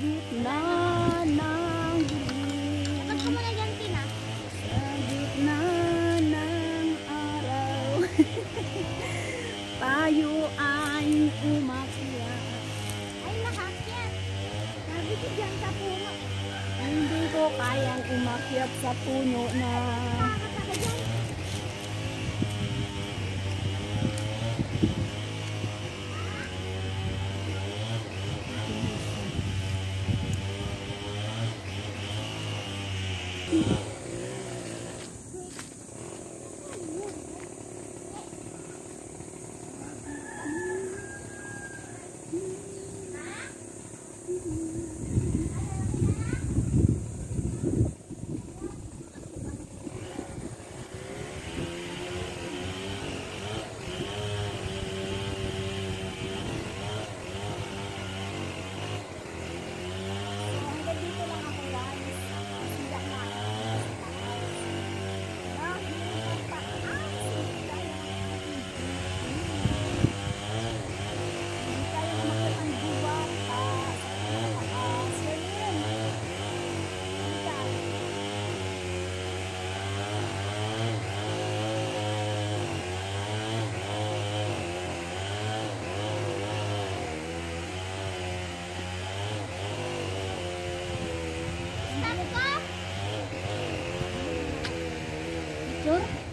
gitna ng dilim. Dapat ko muna dyan, Tina. Sa gitna ng araw. Tayo ay umakyat. Ay, nakakyat. Dyan sa puno. Hindi ko kayang umakyat sa puno na Nakakataga Good.